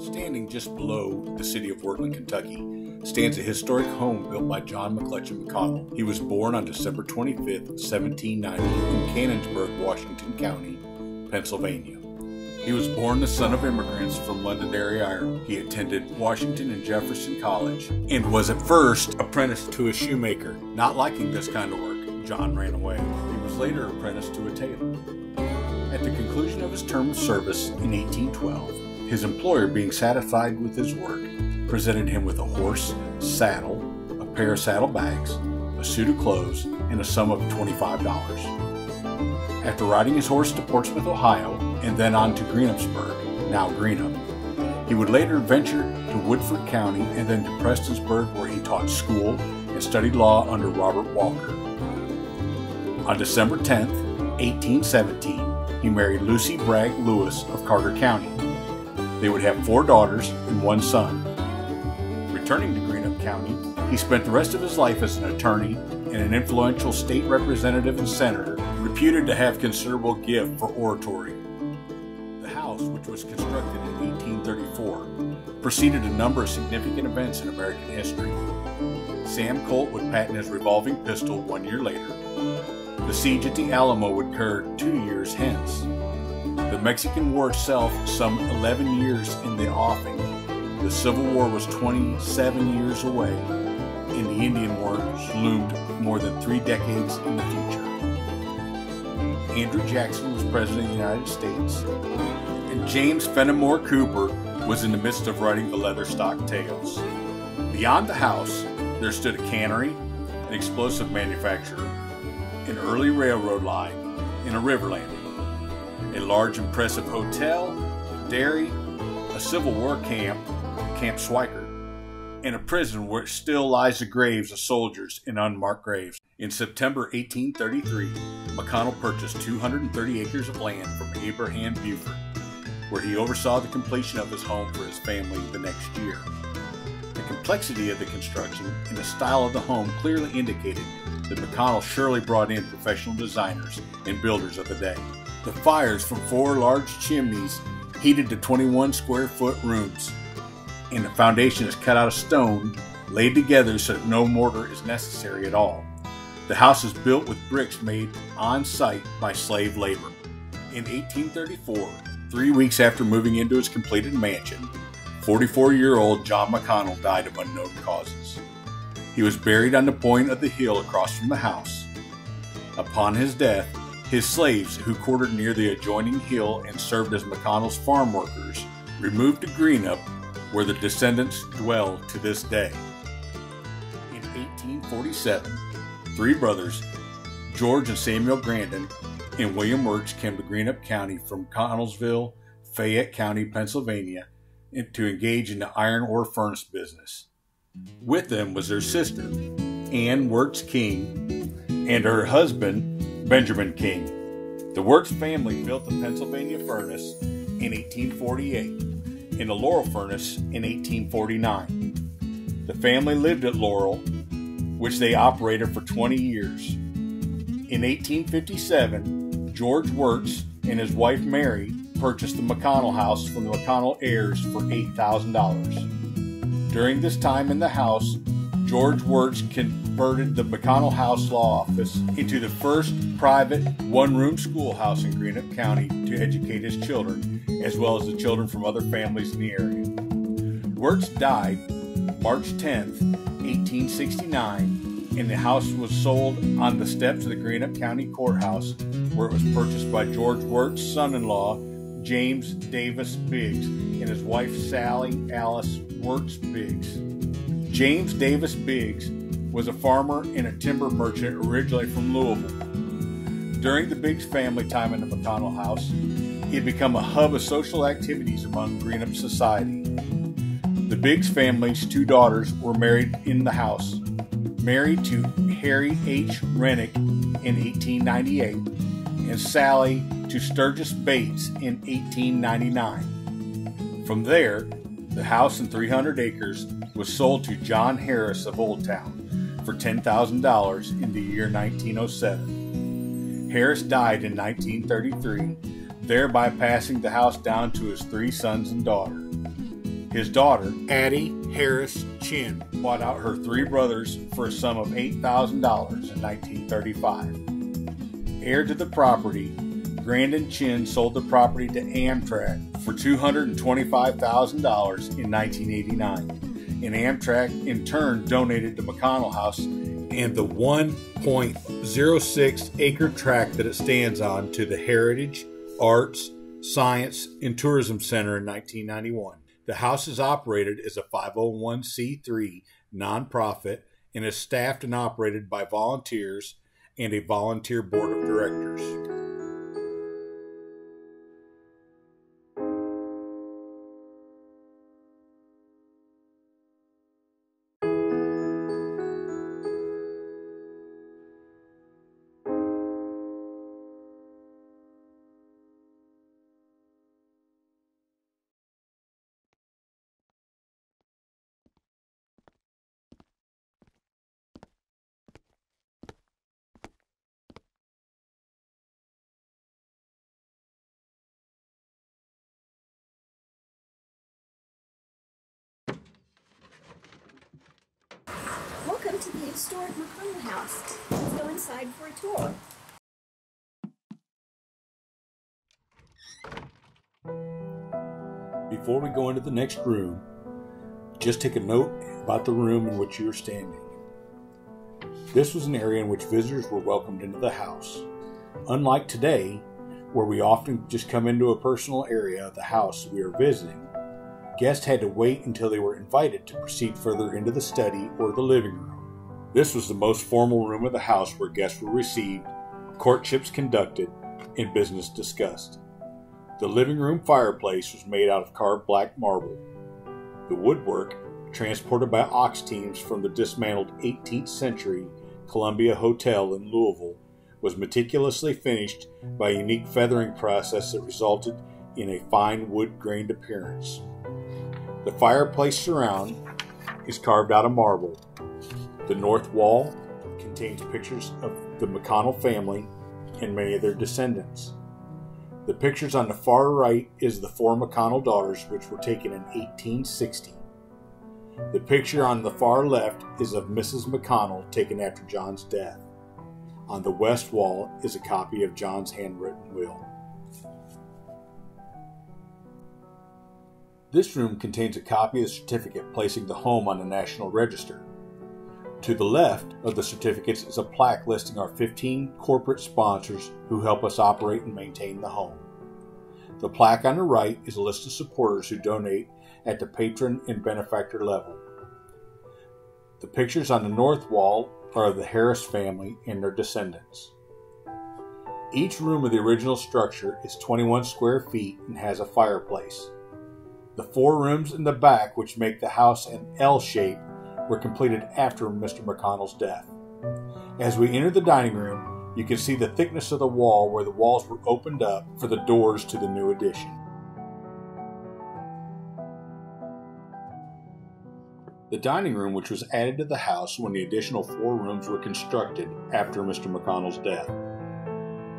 Standing just below the city of Wurtland, Kentucky, stands a historic home built by John McClellan McConnell. He was born on December 25, 1790, in Canonsburg, Washington County, Pennsylvania. He was born the son of immigrants from Londonderry, Ireland. He attended Washington and Jefferson College and was at first apprenticed to a shoemaker. Not liking this kind of work, John ran away. He was later apprenticed to a tailor. At the conclusion of his term of service in 1812, his employer, being satisfied with his work, presented him with a horse, saddle, a pair of saddlebags, a suit of clothes, and a sum of $25. After riding his horse to Portsmouth, Ohio, and then on to Greenupsburg, now Greenup, he would later venture to Woodford County and then to Prestonsburg, where he taught school and studied law under Robert Walker. On December 10, 1817, he married Lucy Bragg Lewis of Carter County. They would have four daughters and one son. Returning to Greenup County, he spent the rest of his life as an attorney and an influential state representative and senator, reputed to have considerable gift for oratory. The house, which was constructed in 1834, preceded a number of significant events in American history. Sam Colt would patent his revolving pistol one year later. The siege at the Alamo would occur two years hence. The Mexican War itself, some 11 years in the offing. The Civil War was 27 years away, and the Indian War loomed more than three decades in the future. Andrew Jackson was President of the United States, and James Fenimore Cooper was in the midst of writing the Leatherstocking Tales. Beyond the house, there stood a cannery, an explosive manufacturer, an early railroad line, and a river landing. A large, impressive hotel, dairy, a Civil War camp, Camp Swigert, and a prison where still lies the graves of soldiers in unmarked graves. In September 1833, McConnell purchased 230 acres of land from Abraham Buford, where he oversaw the completion of his home for his family the next year. The complexity of the construction and the style of the home clearly indicated that McConnell surely brought in professional designers and builders of the day. The fires from four large chimneys heated the 21 square foot rooms, and the foundation is cut out of stone, laid together so that no mortar is necessary at all. The house is built with bricks made on site by slave labor. In 1834, three weeks after moving into his completed mansion, 44 year old John McConnell died of unknown causes. He was buried on the point of the hill across from the house. Upon his death, his slaves, who quartered near the adjoining hill and served as McConnell's farm workers, removed to Greenup, where the descendants dwell to this day. In 1847, three brothers, George and Samuel Grandin, and William Wurts came to Greenup County from Connellsville, Fayette County, Pennsylvania, to engage in the iron ore furnace business. With them was their sister, Anne Wurts King, and her husband, Benjamin King. The Wurts family built the Pennsylvania furnace in 1848 and the Laurel furnace in 1849. The family lived at Laurel, which they operated for 20 years. In 1857, George Wurts and his wife Mary purchased the McConnell house from the McConnell heirs for $8,000. During this time in the house, George Wurts converted the McConnell House Law Office into the first private one room schoolhouse in Greenup County to educate his children, as well as the children from other families in the area. Wurts died March 10, 1869, and the house was sold on the steps of the Greenup County Courthouse, where it was purchased by George Wurts's son in law, James Davis Biggs, and his wife Sally Alice Wurts Biggs. James Davis Biggs was a farmer and a timber merchant originally from Louisville. During the Biggs family time in the McConnell house, he had become a hub of social activities among Greenup society. The Biggs family's two daughters were married in the house, married to Harry H. Rennick in 1898 and Sally to Sturgis Bates in 1899. From there, the house and 300 acres was sold to John Harris of Old Town for $10,000 in the year 1907. Harris died in 1933, thereby passing the house down to his three sons and daughter. His daughter, Addie Harris Chin, bought out her three brothers for a sum of $8,000 in 1935. Heir to the property, Grandin Chin sold the property to Amtrak for $225,000 in 1989. And Amtrak, in turn, donated the McConnell House and the 1.06 acre tract that it stands on to the Heritage, Arts, Science, and Tourism Center in 1991. The house is operated as a 501c3 nonprofit and is staffed and operated by volunteers and a volunteer board of directors. To the historic McConnell House. Let's go inside for a tour. Before we go into the next room, just take a note about the room in which you are standing. This was an area in which visitors were welcomed into the house. Unlike today, where we often just come into a personal area of the house we are visiting, guests had to wait until they were invited to proceed further into the study or the living room. This was the most formal room of the house where guests were received, courtships conducted, and business discussed. The living room fireplace was made out of carved black marble. The woodwork, transported by ox teams from the dismantled 18th century Columbia Hotel in Louisville, was meticulously finished by a unique feathering process that resulted in a fine wood grained appearance. The fireplace surround is carved out of marble. The north wall contains pictures of the McConnell family and many of their descendants. The pictures on the far right is the four McConnell daughters, which were taken in 1860. The picture on the far left is of Mrs. McConnell, taken after John's death. On the west wall is a copy of John's handwritten will. This room contains a copy of the certificate placing the home on the National Register. To the left of the certificates is a plaque listing our 15 corporate sponsors who help us operate and maintain the home. The plaque on the right is a list of supporters who donate at the patron and benefactor level. The pictures on the north wall are of the Harris family and their descendants. Each room of the original structure is 21 square feet and has a fireplace. The four rooms in the back, which make the house an L shape, were completed after Mr. McConnell's death. As we enter the dining room, you can see the thickness of the wall where the walls were opened up for the doors to the new addition. The dining room, which was added to the house when the additional four rooms were constructed after Mr. McConnell's death.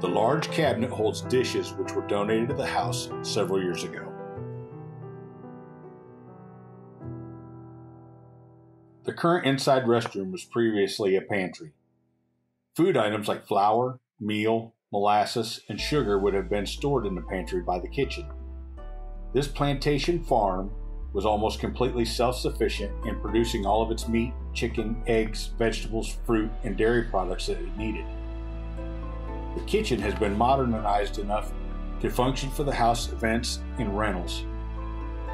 The large cabinet holds dishes which were donated to the house several years ago. The current inside restroom was previously a pantry. Food items like flour, meal, molasses, and sugar would have been stored in the pantry by the kitchen. This plantation farm was almost completely self sufficient in producing all of its meat, chicken, eggs, vegetables, fruit, and dairy products that it needed. The kitchen has been modernized enough to function for the house events and rentals.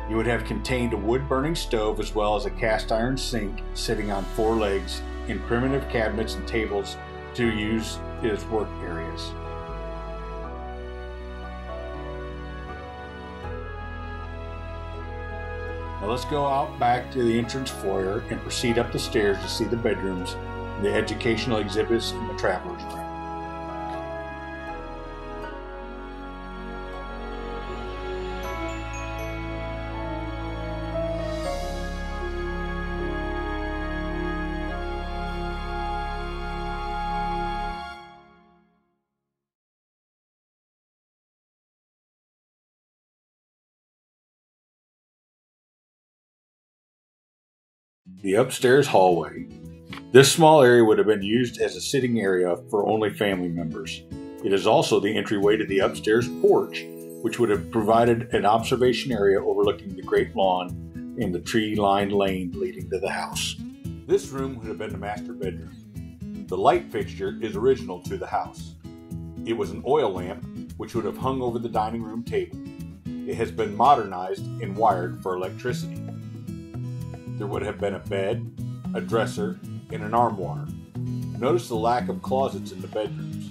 You would have contained a wood burning stove as well as a cast iron sink sitting on four legs in primitive cabinets and tables to use as work areas. Now let's go out back to the entrance foyer and proceed up the stairs to see the bedrooms, the educational exhibits, and the traveler's room. The upstairs hallway. This small area would have been used as a sitting area for only family members. It is also the entryway to the upstairs porch, which would have provided an observation area overlooking the great lawn and the tree lined lane leading to the house. This room would have been the master bedroom. The light fixture is original to the house. It was an oil lamp which would have hung over the dining room table. It has been modernized and wired for electricity. There would have been a bed, a dresser, and an armoire. Notice the lack of closets in the bedrooms.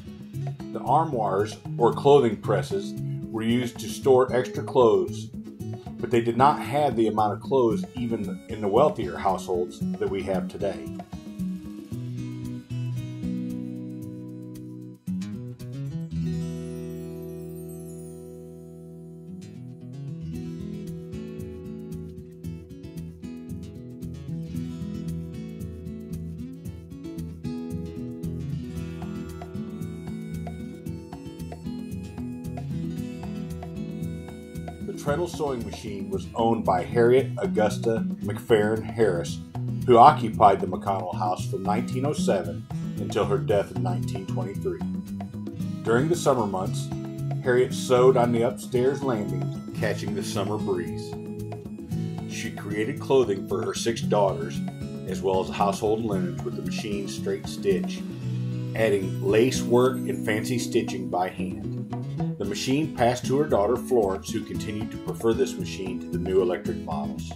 The armoires, or clothing presses, were used to store extra clothes, but they did not have the amount of clothes even in the wealthier households that we have today. Treadle sewing machine was owned by Harriet Augusta McFerrin Harris, who occupied the McConnell house from 1907 until her death in 1923. During the summer months, Harriet sewed on the upstairs landing, catching the summer breeze. She created clothing for her six daughters, as well as household linens with the machine's straight stitch, adding lace work and fancy stitching by hand. The machine passed to her daughter Florence, who continued to prefer this machine to the new electric models.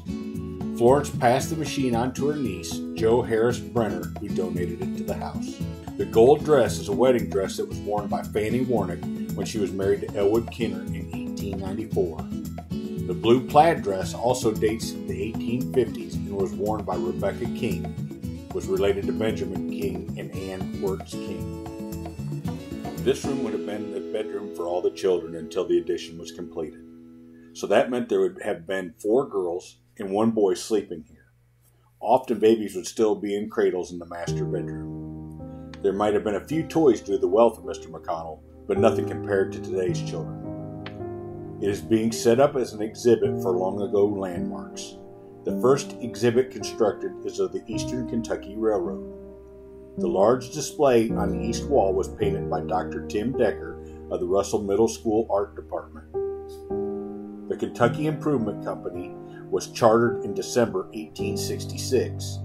Florence passed the machine on to her niece, Jo Harris Brenner, who donated it to the house. The gold dress is a wedding dress that was worn by Fanny Warnick when she was married to Elwood Kinner in 1894. The blue plaid dress also dates to the 1850s and was worn by Rebecca King, was related to Benjamin King and Anne Wurts King. This room would have been the bedroom for all the children until the addition was completed. So that meant there would have been four girls and one boy sleeping here. Often babies would still be in cradles in the master bedroom. There might have been a few toys due to the wealth of Mr. McConnell, but nothing compared to today's children. It is being set up as an exhibit for long ago landmarks. The first exhibit constructed is of the Eastern Kentucky Railroad. The large display on the east wall was painted by Dr. Tim Decker of the Russell Middle School Art Department. The Kentucky Improvement Company was chartered in December 1866.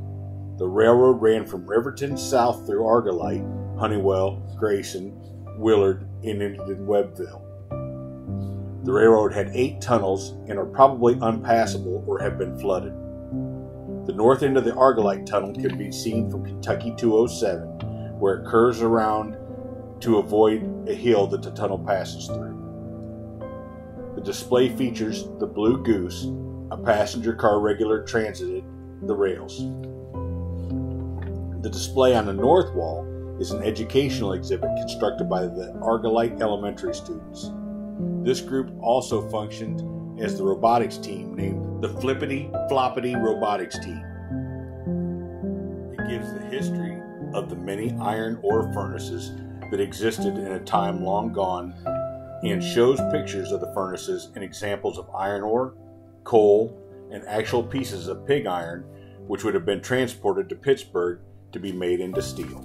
The railroad ran from Riverton south through Argillite, Hunnewell, Grayson, Willard, and ended in Webbville. The railroad had eight tunnels and are probably unpassable or have been flooded. The north end of the Argillite Tunnel can be seen from Kentucky 207, where it curves around to avoid a hill that the tunnel passes through. The display features the Blue Goose, a passenger car regular transited the rails. The display on the north wall is an educational exhibit constructed by the Argillite elementary students. This group also functioned as the robotics team named the Flippity Floppity Robotics Team. It gives the history of the many iron ore furnaces that existed in a time long gone and shows pictures of the furnaces and examples of iron ore, coal, and actual pieces of pig iron which would have been transported to Pittsburgh to be made into steel.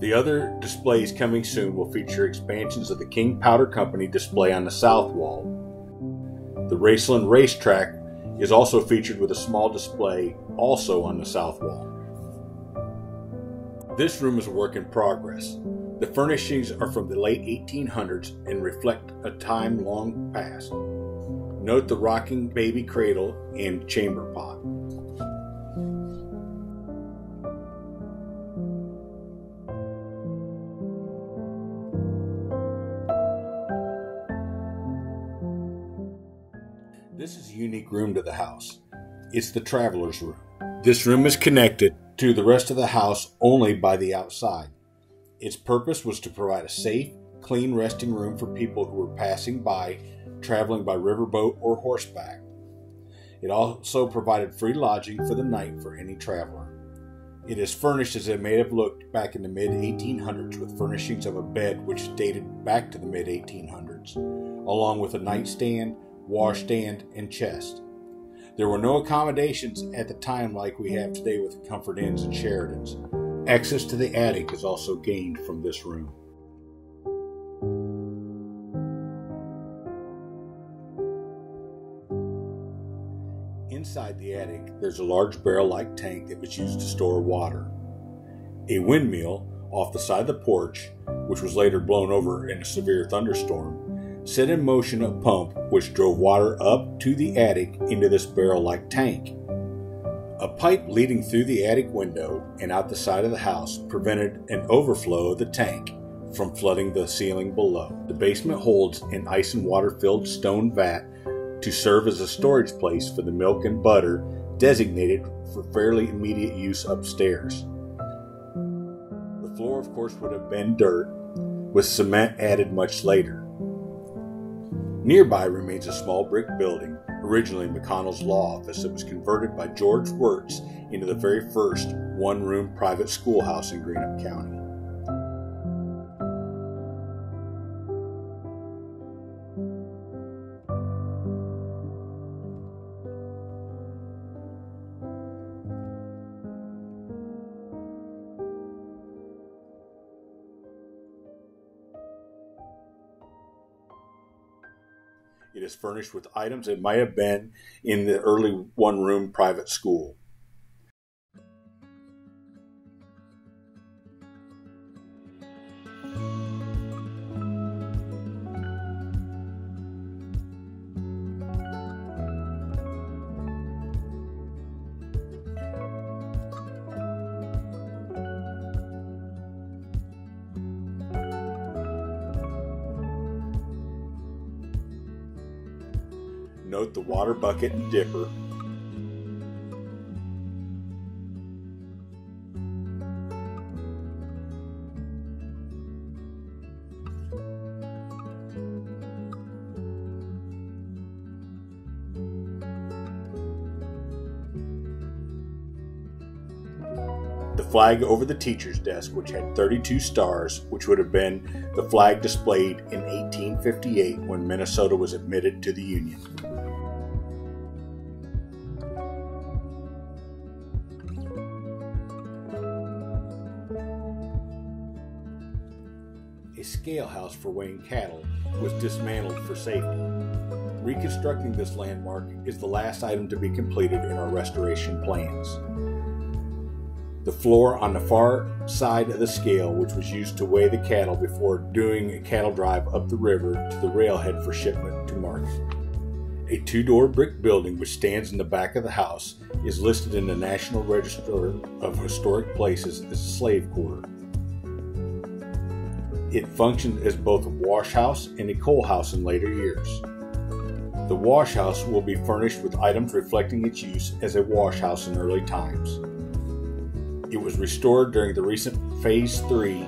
The other displays coming soon will feature expansions of the King Powder Company display on the south wall the Raceland racetrack is also featured with a small display also on the south wall. This room is a work in progress. The furnishings are from the late 1800s and reflect a time long past. Note the rocking baby cradle and chamber pot. Room to the house. It's the traveler's room. This room is connected to the rest of the house only by the outside. Its purpose was to provide a safe, clean resting room for people who were passing by, traveling by riverboat or horseback. It also provided free lodging for the night for any traveler. It is furnished as it may have looked back in the mid 1800s with furnishings of a bed which dated back to the mid 1800s, along with a nightstand, washstand, and chest. There were no accommodations at the time like we have today with the Comfort Inns and Sheratons. Access to the attic is also gained from this room. Inside the attic, there's a large barrel like tank that was used to store water. A windmill off the side of the porch, which was later blown over in a severe thunderstorm, set in motion a pump which drove water up to the attic into this barrel like tank. A pipe leading through the attic window and out the side of the house prevented an overflow of the tank from flooding the ceiling below. The basement holds an ice and water filled stone vat to serve as a storage place for the milk and butter designated for fairly immediate use upstairs. The floor, of course, would have been dirt, with cement added much later. Nearby remains a small brick building, originally McConnell's law office, that was converted by George Wurts into the very first one room private schoolhouse in Greenup County. Is furnished with items that might have been in the early one room private school. Note the water bucket and dipper. The flag over the teacher's desk, which had 32 stars, which would have been the flag displayed in 1858 when Minnesota was admitted to the Union. Scale house for weighing cattle was dismantled for safety. Reconstructing this landmark is the last item to be completed in our restoration plans. The floor on the far side of the scale, which was used to weigh the cattle before doing a cattle drive up the river to the railhead for shipment to market. A two door brick building which stands in the back of the house is listed in the National Register of Historic Places as a slave quarter. It functioned as both a wash house and a coal house in later years. The wash house will be furnished with items reflecting its use as a wash house in early times. It was restored during the recent Phase 3